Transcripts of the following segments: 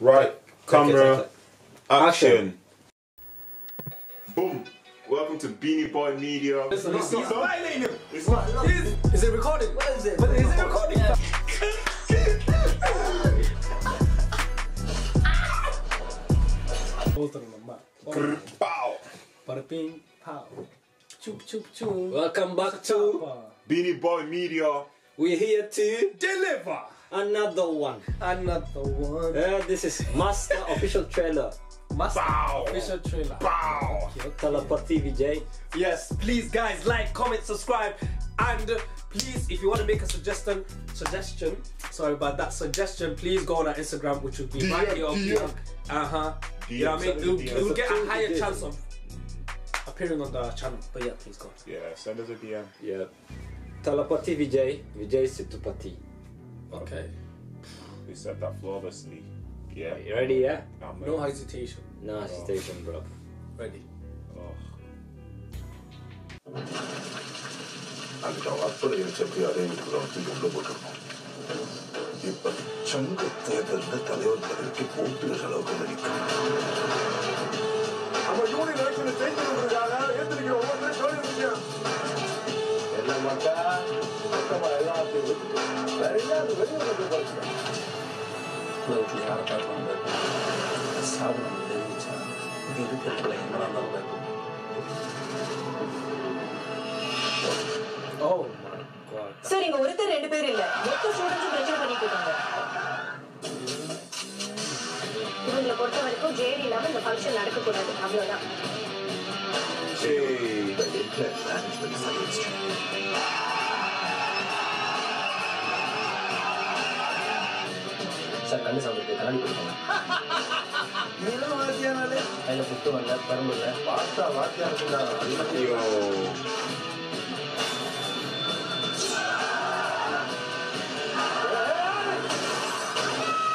Right, camera, Action. action. Boom. Welcome to Beanie Boy Media. He's It's not done. violating him. It's not done. Is, is it recording? What is it? But is it recording? Both of them are mad. Bow. Bada bing, pow. Choop choop choop. Welcome back to Beanie Boy Media. we're here to Deliver another one. another one. Uh, this is Master official trailer. Master Bow. official trailer. Bow. Teleport TVJ. Yes, please, guys, like, comment, subscribe, and please, if you want to make a suggestion, suggestion, sorry about that suggestion, please go on our Instagram, which will be DM, right here. DM. Uh huh. You know what I mean? send You'll, you'll get a higher to chance of appearing on the channel. But yeah, please go. Yeah, send us a DM. Yeah. Teleport TVJ. Vijay Sethupathi. Okay. He said that flawlessly. Yeah. You ready? Yeah. No hesitation. No hesitation, bro. Ready. Oh. நம்ம எல்லாத்தையும் நல்லா இருக்கும் sir ஒருத்தர் ரெண்டு பேர் இல்ல. மொத்த ஸ்டூடெண்ட்ஸும் பிரச்சனை பண்ணிட்டு இருக்காங்க பொறுத்த வரைக்கும் ஜேடி இல்லாம இந்த ஃபங்க்ஷன் நடக்கக்கூடாது. அவ்வளவுதான். சார் கண்ணு சாப்பிட்டு கண்ணாடி கொடுப்பாங்க இதெல்லாம் வாத்தியானாலே கையில் புட்டு வரல பெரம்பு இல்லை பார்த்தா வாத்தியானுக்குண்டா Yo.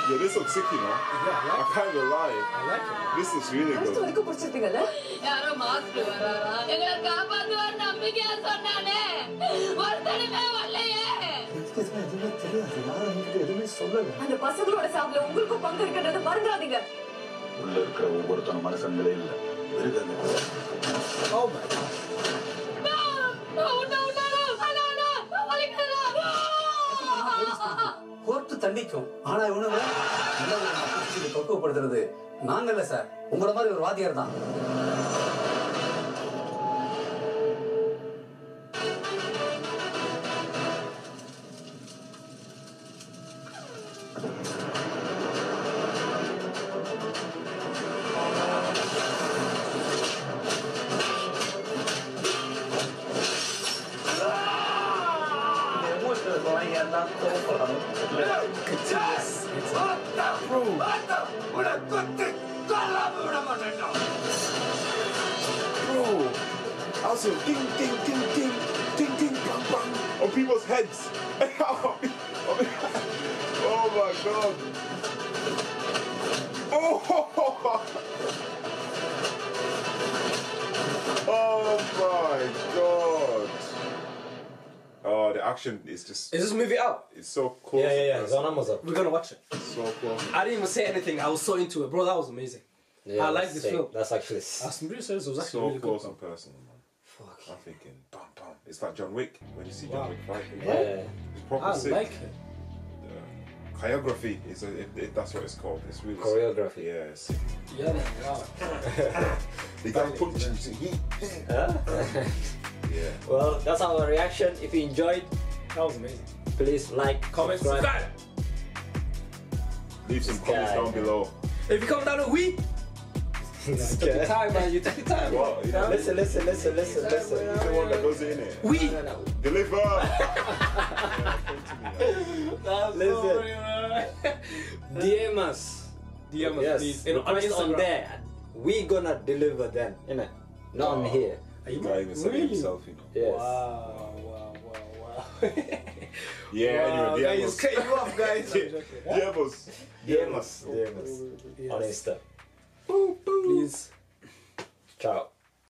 Yeah, this looks sick, you know. Yeah, I I can't even lie. like it. This looks really good. வரைக்கும் பிடிச்சிருப்பீங்கல்ல யாரோ மாஸ்டர் வராரா எங்களை காப்பாத்துவார் நம்பிக்கையா சொன்னானே ஒருத்தனுமே வரலையே எதுவுமே தெரியாது யாரும் என்கிட்ட எதுவுமே சொல்லல. அந்த பசங்களோட சாவுல உங்களுக்கும் பங்கு இருக்குன்றத மறந்துடாதீங்க. உள்ள இருக்கிற ஒவ்வொருத்தன மனுஷங்களே இல்ல. மிருகங்க my god. கோர்ட்டு தண்டிக்கும். ஆனா இவனுங்க பக்குவப்படுத்துறது நாங்க இல்ல சார். உங்கள மாதிரி ஒரு வாத்தியார் தான். Bro, also ding, ding, ding, ding, ding, ding, bang, bang on people's heads. oh my god. Oh, oh my action is just, Is this movie out? it's so close. Yeah, yeah, yeah. to It's on. Amazon. We're gonna watch it. So close. I didn't even say anything. I was so into it, bro. That was amazing. Yeah, I like this sick. film. That's actually I s- was really serious. It was actually So really close good. and personal, man. fuck. I'm thinking, bam, bam. It's like John Wick when you see Wow. John Wick fight. Yeah. It's proper I sick. like it. Choreography is a, if, if that's what it's called. It's really Choreography. Sick. Yeah, it's sick. Yeah, wow. They got punches. Yeah. Huh? yeah. well, that's our reaction. If you enjoyed, That was amazing. please like, Comment, subscribe. subscribe. Leave some This comments guy, down man. below. If you come down to we, This take your time, man. You take your time. What? You know, Listen, listen, listen, listen, He's listen. the one that goes in it. We. No, no, Deliver. That's Listen. so funny, man. DM us. DM us, yes, please. In- on on there. We gonna deliver them, innit? Not on oh. here. Are you can't even say really? himself, you know. Yes. Wow, wow, wow, wow. Yeah, wow, anyway, DM guys, cut you off, guys. I'm joking. DM us. DM us. DM us. Yes. On Insta. Please. Ciao.